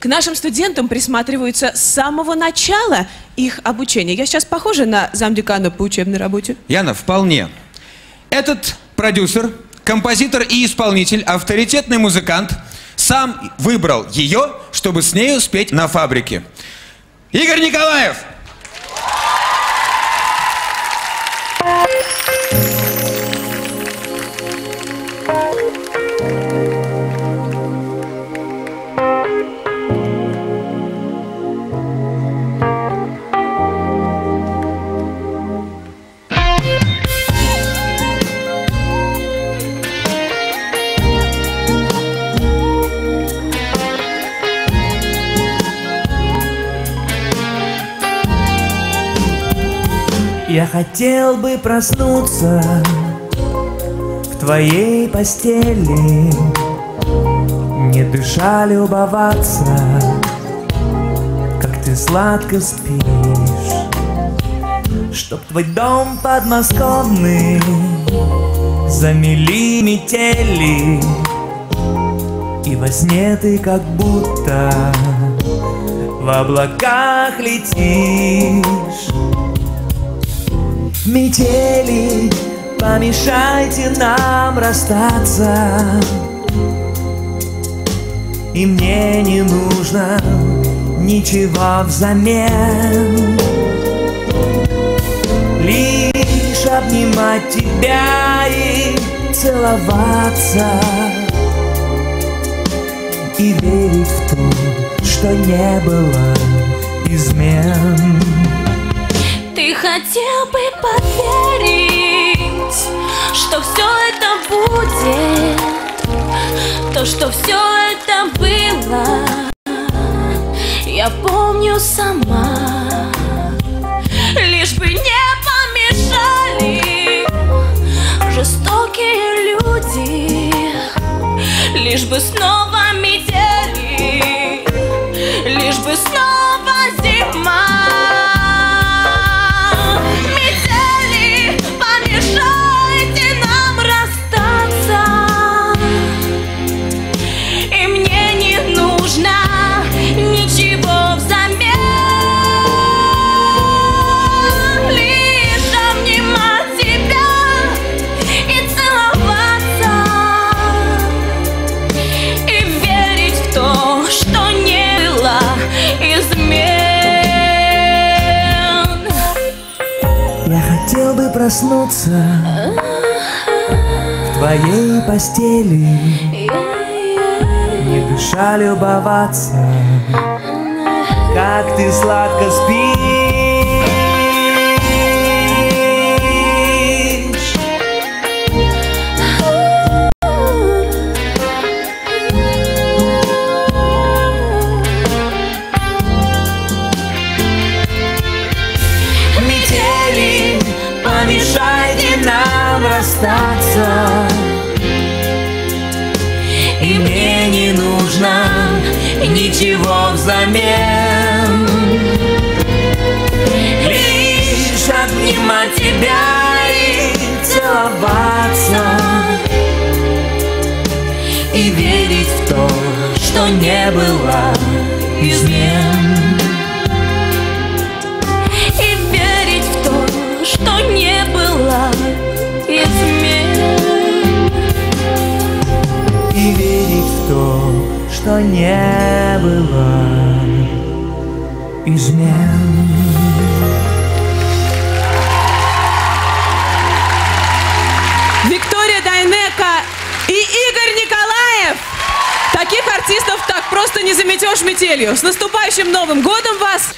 к нашим студентам присматриваются с самого начала их обучения. Я сейчас похожа на замдекана по учебной работе? Яна, вполне. Этот продюсер, композитор и исполнитель, авторитетный музыкант, сам выбрал ее, чтобы с нею спеть на фабрике. Игорь Николаев! Я хотел бы проснуться в твоей постели, Не дыша любоваться, как ты сладко спишь, Чтоб твой дом подмосковный замели метели, И во сне ты как будто в облаках летишь. Метели, помешайте нам расстаться. И мне не нужно ничего взамен. Лишь обнимать тебя и целоваться. И верить в то, что не было измен. Ты хотел бы поверить, что все это будет, то, что все это было, я помню сама. Лишь бы не помешали жестокие люди, лишь бы снова хотел бы проснуться в твоей постели, не дыша любоваться, как ты сладко спишь. Расстаться И мне не нужно ничего взамен. Лишь обнимать тебя и целоваться. И верить в то, что не было измен что не было измен. Виктория Дайнека и Игорь Николаев. Таких артистов так просто не заметешь метелью. С наступающим Новым годом вас!